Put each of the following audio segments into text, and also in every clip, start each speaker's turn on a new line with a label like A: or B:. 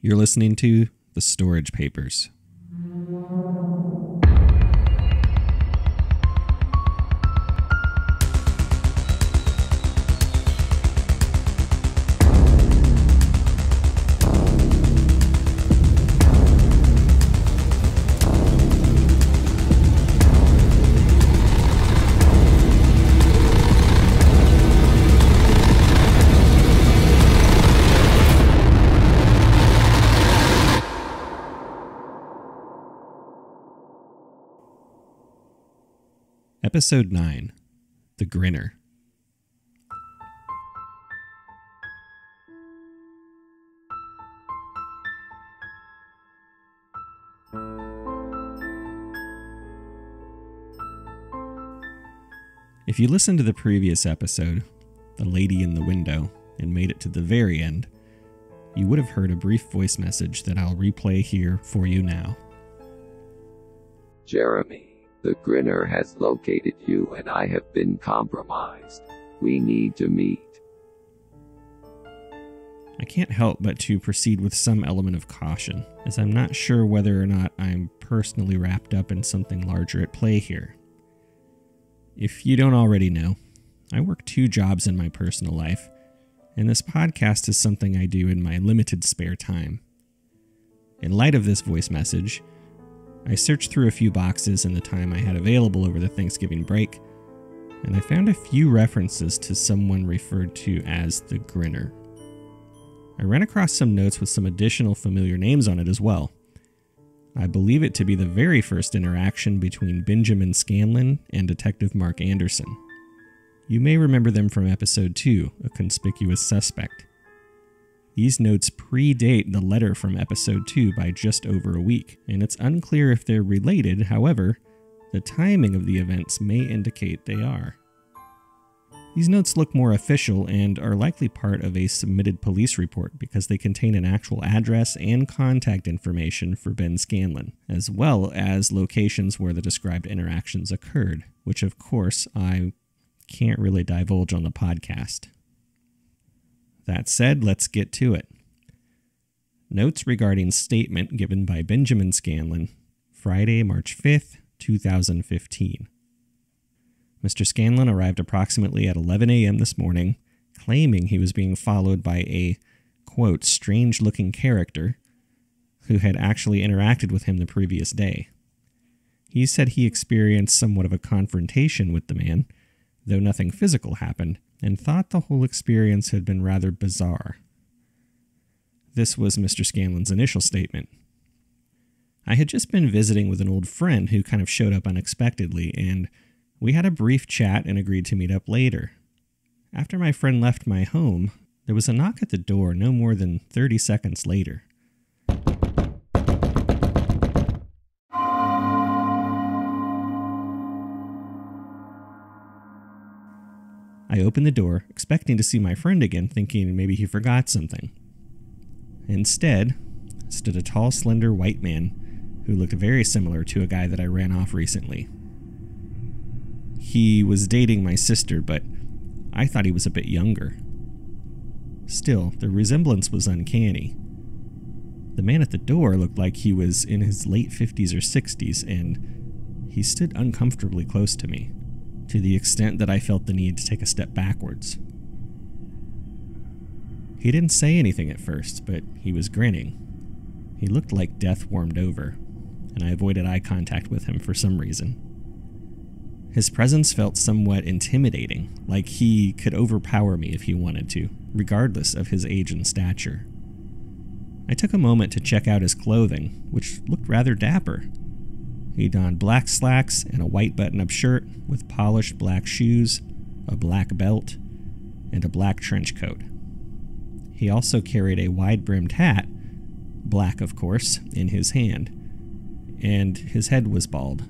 A: You're listening to The Storage Papers. Episode 9 The Grinner. If you listened to the previous episode, The Lady in the Window, and made it to the very end, you would have heard a brief voice message that I'll replay here for you now.
B: Jeremy, the grinner has located you and I have been compromised. We need to meet.
A: I can't help but to proceed with some element of caution, as I'm not sure whether or not I'm personally wrapped up in something larger at play here. If you don't already know, I work two jobs in my personal life, and this podcast is something I do in my limited spare time. In light of this voice message, I searched through a few boxes in the time I had available over the Thanksgiving break, and I found a few references to someone referred to as the Grinner. I ran across some notes with some additional familiar names on it as well. I believe it to be the very first interaction between Benjamin Scanlon and Detective Mark Anderson. You may remember them from episode 2, A Conspicuous Suspect. These notes predate the letter from episode 2 by just over a week, and it's unclear if they're related, however, the timing of the events may indicate they are. These notes look more official and are likely part of a submitted police report because they contain an actual address and contact information for Ben Scanlon, as well as locations where the described interactions occurred, which of course I can't really divulge on the podcast. That said, let's get to it. Notes regarding statement given by Benjamin Scanlon, Friday, March 5th, 2015. Mr. Scanlon arrived approximately at 11 a.m. this morning, claiming he was being followed by a, quote, strange looking character who had actually interacted with him the previous day. He said he experienced somewhat of a confrontation with the man, though nothing physical happened, and thought the whole experience had been rather bizarre. This was Mr. Scanlon's initial statement. I had just been visiting with an old friend who kind of showed up unexpectedly, and we had a brief chat and agreed to meet up later. After my friend left my home, there was a knock at the door no more than 30 seconds later. I opened the door, expecting to see my friend again, thinking maybe he forgot something. Instead, stood a tall, slender white man who looked very similar to a guy that I ran off recently. He was dating my sister, but I thought he was a bit younger. Still, the resemblance was uncanny. The man at the door looked like he was in his late 50s or 60s, and he stood uncomfortably close to me, to the extent that I felt the need to take a step backwards. He didn't say anything at first, but he was grinning. He looked like death warmed over, and I avoided eye contact with him for some reason. His presence felt somewhat intimidating, like he could overpower me if he wanted to, regardless of his age and stature. I took a moment to check out his clothing, which looked rather dapper. He donned black slacks and a white button up shirt with polished black shoes, a black belt, and a black trench coat. He also carried a wide brimmed hat, black of course, in his hand, and his head was bald.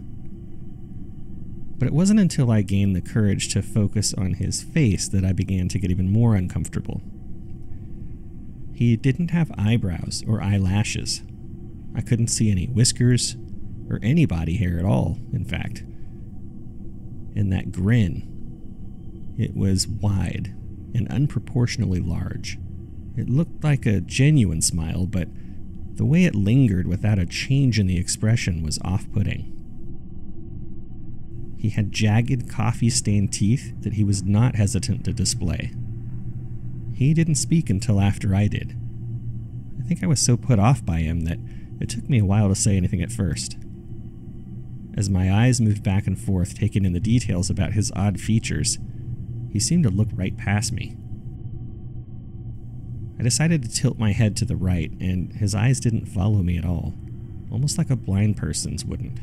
A: But it wasn't until I gained the courage to focus on his face that I began to get even more uncomfortable. He didn't have eyebrows or eyelashes. I couldn't see any whiskers or anybody here at all, in fact. And that grin, it was wide and unproportionally large. It looked like a genuine smile, but The way it lingered without a change in the expression was off putting. He had jagged, coffee stained teeth that he was not hesitant to display. He didn't speak until after I did. I think I was so put off by him that it took me a while to say anything at first. As my eyes moved back and forth, taking in the details about his odd features, he seemed to look right past me. I decided to tilt my head to the right, and his eyes didn't follow me at all, almost like a blind person's wouldn't.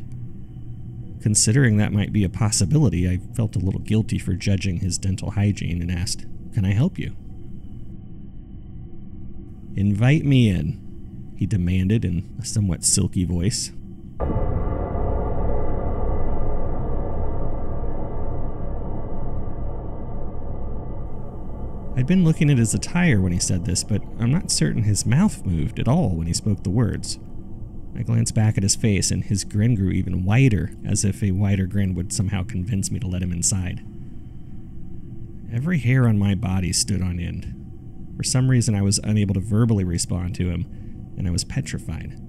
A: Considering that might be a possibility, I felt a little guilty for judging his dental hygiene and asked, Can I help you? Invite me in, he demanded in a somewhat silky voice. I'd been looking at his attire when he said this, but I'm not certain his mouth moved at all when he spoke the words. I glanced back at his face, and his grin grew even wider, as if a wider grin would somehow convince me to let him inside. Every hair on my body stood on end. For some reason, I was unable to verbally respond to him, and I was petrified.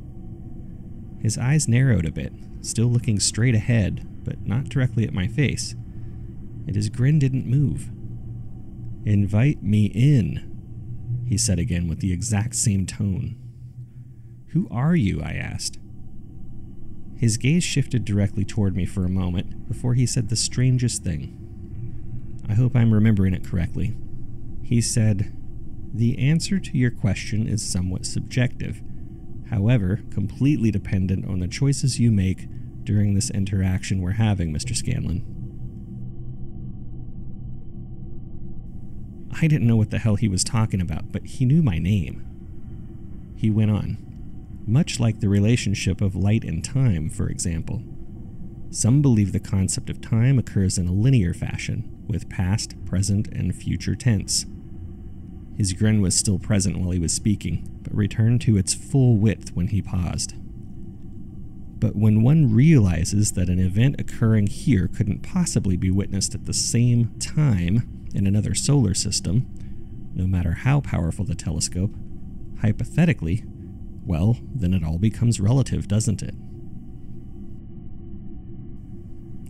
A: His eyes narrowed a bit, still looking straight ahead, but not directly at my face, and his grin didn't move. Invite me in, he said again with the exact same tone. Who are you? I asked. His gaze shifted directly toward me for a moment before he said the strangest thing. I hope I'm remembering it correctly. He said, The answer to your question is somewhat subjective, however, completely dependent on the choices you make during this interaction we're having, Mr. Scanlon. I didn't know what the hell he was talking about, but he knew my name. He went on. Much like the relationship of light and time, for example. Some believe the concept of time occurs in a linear fashion, with past, present, and future tense. His grin was still present while he was speaking, but returned to its full width when he paused. But when one realizes that an event occurring here couldn't possibly be witnessed at the same time in another solar system, no matter how powerful the telescope, hypothetically, well, then it all becomes relative, doesn't it?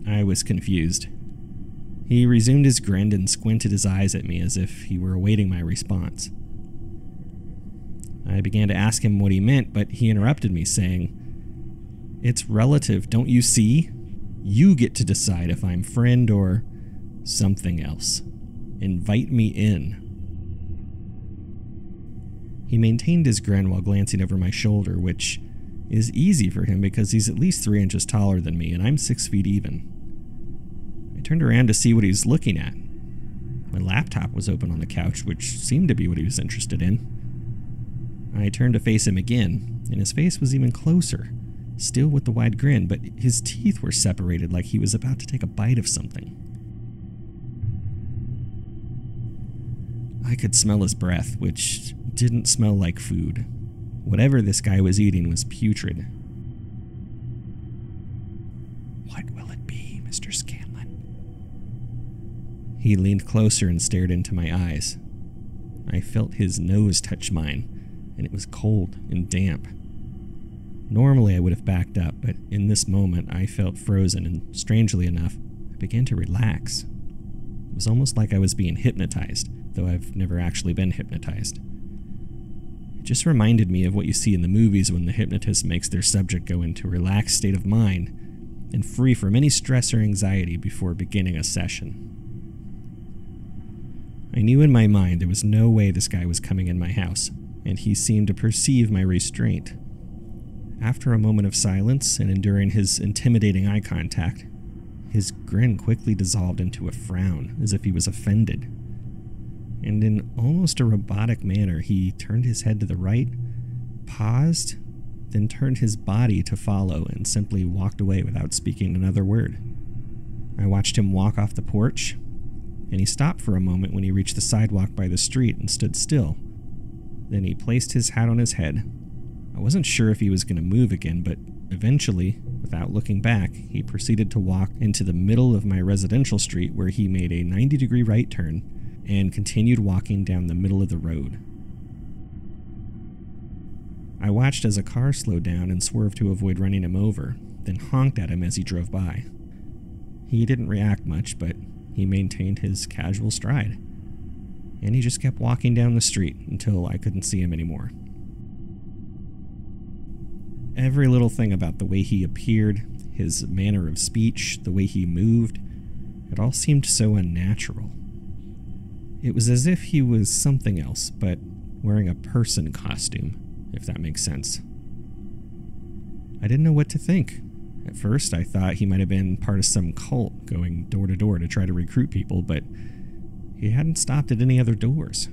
A: I was confused. He resumed his grin and squinted his eyes at me as if he were awaiting my response. I began to ask him what he meant, but he interrupted me, saying, It's relative, don't you see? You get to decide if I'm friend or something else. Invite me in. He maintained his grin while glancing over my shoulder, which is easy for him because he's at least three inches taller than me, and I'm six feet even. I turned around to see what he was looking at. My laptop was open on the couch, which seemed to be what he was interested in. I turned to face him again, and his face was even closer, still with the wide grin, but his teeth were separated like he was about to take a bite of something. I could smell his breath, which didn't smell like food. Whatever this guy was eating was putrid. What will it be, Mr. Scanlon? He leaned closer and stared into my eyes. I felt his nose touch mine, and it was cold and damp. Normally, I would have backed up, but in this moment, I felt frozen, and strangely enough, I began to relax. It was almost like I was being hypnotized though I've never actually been hypnotized. It just reminded me of what you see in the movies when the hypnotist makes their subject go into a relaxed state of mind and free from any stress or anxiety before beginning a session. I knew in my mind there was no way this guy was coming in my house, and he seemed to perceive my restraint. After a moment of silence and enduring his intimidating eye contact, his grin quickly dissolved into a frown, as if he was offended and in almost a robotic manner, he turned his head to the right, paused, then turned his body to follow and simply walked away without speaking another word. I watched him walk off the porch, and he stopped for a moment when he reached the sidewalk by the street and stood still. Then he placed his hat on his head. I wasn't sure if he was going to move again, but eventually, without looking back, he proceeded to walk into the middle of my residential street where he made a 90 degree right turn and continued walking down the middle of the road. I watched as a car slowed down and swerved to avoid running him over, then honked at him as he drove by. He didn't react much, but he maintained his casual stride. And he just kept walking down the street until I couldn't see him anymore. Every little thing about the way he appeared, his manner of speech, the way he moved, it all seemed so unnatural. It was as if he was something else, but wearing a person costume, if that makes sense. I didn't know what to think. At first, I thought he might have been part of some cult going door to door to try to recruit people, but he hadn't stopped at any other doors.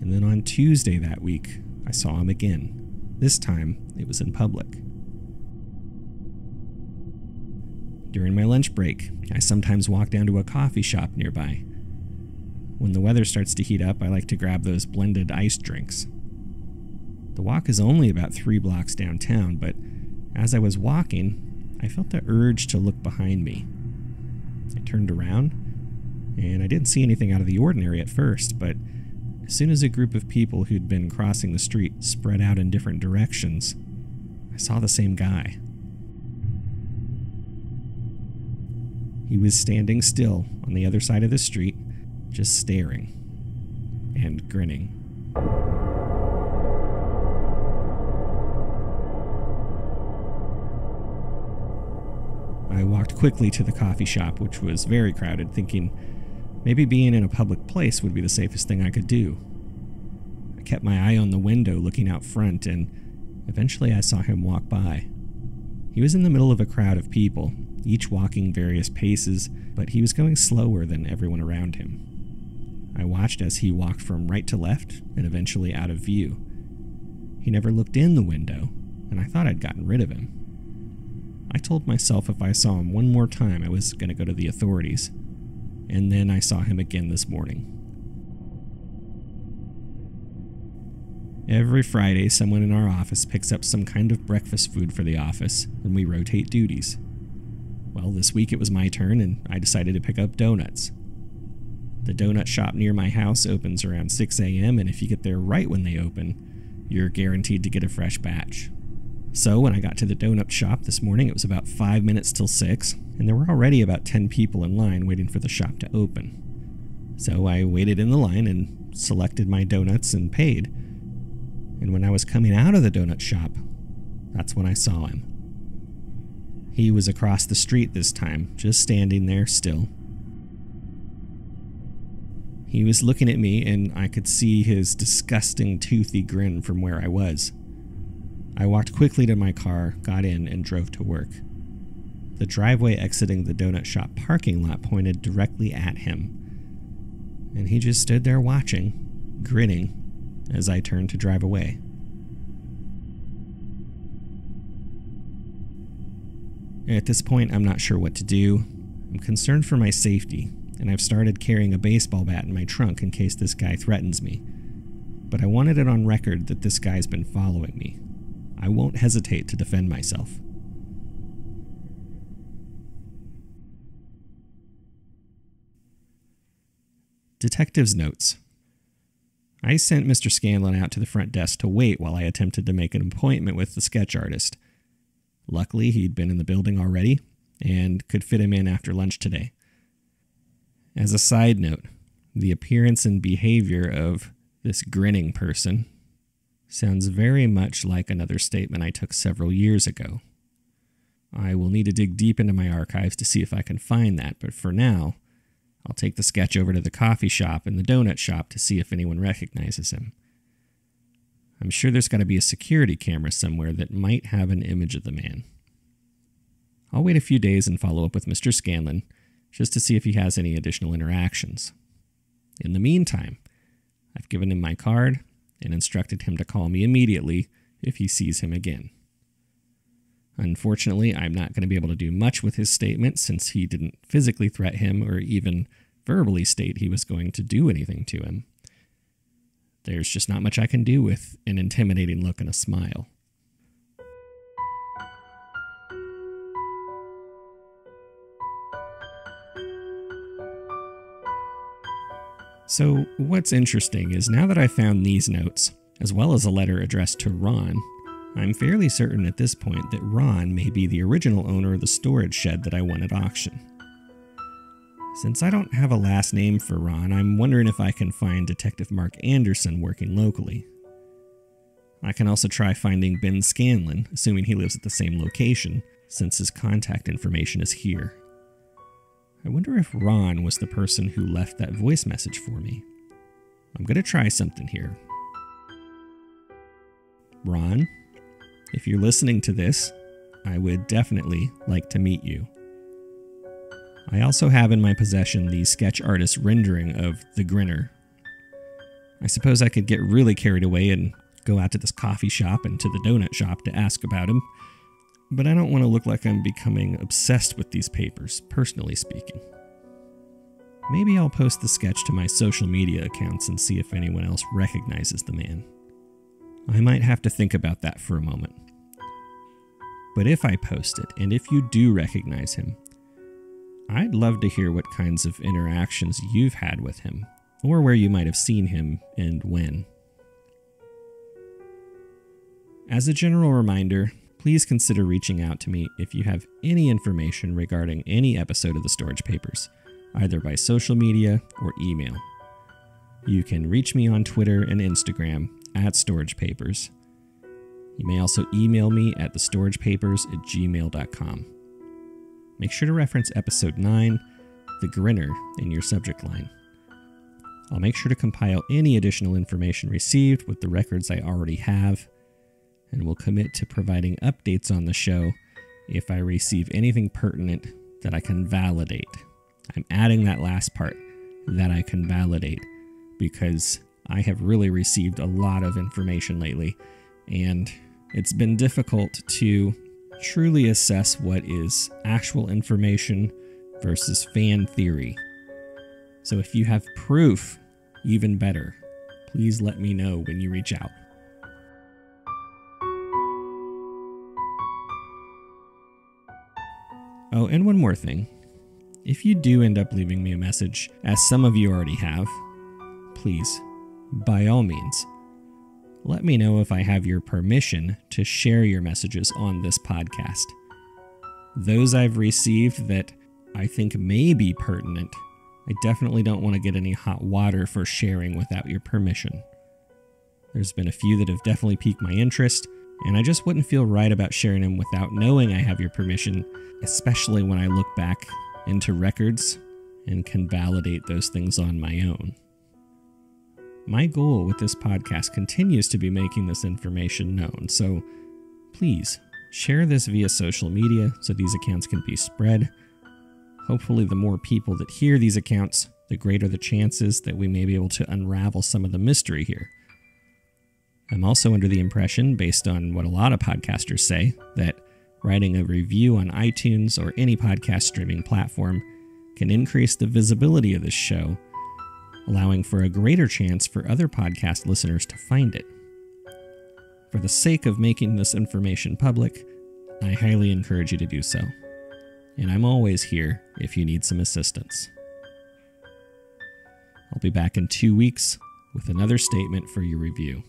A: And then on Tuesday that week, I saw him again. This time, it was in public. During my lunch break, I sometimes walk down to a coffee shop nearby. When the weather starts to heat up, I like to grab those blended ice drinks. The walk is only about three blocks downtown, but as I was walking, I felt the urge to look behind me. I turned around, and I didn't see anything out of the ordinary at first, but as soon as a group of people who'd been crossing the street spread out in different directions, I saw the same guy. He was standing still on the other side of the street, just staring and grinning. I walked quickly to the coffee shop, which was very crowded, thinking Maybe being in a public place would be the safest thing I could do. I kept my eye on the window looking out front, and eventually I saw him walk by. He was in the middle of a crowd of people, each walking various paces, but he was going slower than everyone around him. I watched as he walked from right to left and eventually out of view. He never looked in the window, and I thought I'd gotten rid of him. I told myself if I saw him one more time, I was going to go to the authorities and then I saw him again this morning. Every Friday, someone in our office picks up some kind of breakfast food for the office, and we rotate duties. Well, this week it was my turn, and I decided to pick up donuts. The donut shop near my house opens around 6 a.m., and if you get there right when they open, you're guaranteed to get a fresh batch. So, when I got to the donut shop this morning, it was about 5 minutes till 6, and there were already about 10 people in line waiting for the shop to open. So, I waited in the line and selected my donuts and paid. And when I was coming out of the donut shop, that's when I saw him. He was across the street this time, just standing there still. He was looking at me, and I could see his disgusting, toothy grin from where I was. I walked quickly to my car, got in, and drove to work. The driveway exiting the donut shop parking lot pointed directly at him, and he just stood there watching, grinning, as I turned to drive away. At this point, I'm not sure what to do. I'm concerned for my safety, and I've started carrying a baseball bat in my trunk in case this guy threatens me. But I wanted it on record that this guy's been following me, I won't hesitate to defend myself. Detective's notes. I sent Mr. Scanlon out to the front desk to wait while I attempted to make an appointment with the sketch artist. Luckily, he'd been in the building already and could fit him in after lunch today. As a side note, the appearance and behavior of this grinning person sounds very much like another statement I took several years ago. I will need to dig deep into my archives to see if I can find that, but for now, I'll take the sketch over to the coffee shop and the donut shop to see if anyone recognizes him. I'm sure there's got to be a security camera somewhere that might have an image of the man. I'll wait a few days and follow up with Mr. Scanlon just to see if he has any additional interactions. In the meantime, I've given him my card and instructed him to call me immediately if he sees him again. Unfortunately, I'm not going to be able to do much with his statement since he didn't physically threat him or even verbally state he was going to do anything to him. There's just not much I can do with an intimidating look and a smile. So, what's interesting is now that I found these notes, as well as a letter addressed to Ron, I'm fairly certain at this point that Ron may be the original owner of the storage shed that I won at auction. Since I don't have a last name for Ron, I'm wondering if I can find Detective Mark Anderson working locally. I can also try finding Ben Scanlon, assuming he lives at the same location, since his contact information is here. I wonder if Ron was the person who left that voice message for me. I'm to try something here. Ron, if you're listening to this, I would definitely like to meet you. I also have in my possession the sketch artist's rendering of the Grinner. I suppose I could get really carried away and go out to this coffee shop and to the donut shop to ask about him, but I don't want to look like I'm becoming obsessed with these papers, personally speaking. Maybe I'll post the sketch to my social media accounts and see if anyone else recognizes the man. I might have to think about that for a moment. But if I post it, and if you do recognize him, I'd love to hear what kinds of interactions you've had with him, or where you might have seen him and when. As a general reminder, please consider reaching out to me if you have any information regarding any episode of the Storage Papers, either by social media or email. You can reach me on Twitter and Instagram at Storage Papers. You may also email me at thestoragepapers at gmail.com. Make sure to reference episode 9, The Grinner, in your subject line. I'll make sure to compile any additional information received with the records I already have and will commit to providing updates on the show if I receive anything pertinent that I can validate. I'm adding that last part that I can validate because I have really received a lot of information lately and it's been difficult to truly assess what is actual information versus fan theory. So if you have proof, even better, please let me know when you reach out. Oh, and one more thing. If you do end up leaving me a message, as some of you already have, please, by all means, let me know if I have your permission to share your messages on this podcast. Those I've received that I think may be pertinent, I definitely don't want to get any hot water for sharing without your permission. There's been a few that have definitely piqued my interest, and I just wouldn't feel right about sharing them without knowing I have your permission, especially when I look back into records and can validate those things on my own. My goal with this podcast continues to be making this information known, so please share this via social media so these accounts can be spread. Hopefully, the more people that hear these accounts, the greater the chances that we may be able to unravel some of the mystery here. I'm also under the impression, based on what a lot of podcasters say, that writing a review on iTunes or any podcast streaming platform can increase the visibility of this show, allowing for a greater chance for other podcast listeners to find it. For the sake of making this information public, I highly encourage you to do so. And I'm always here if you need some assistance. I'll be back in two weeks with another statement for your review.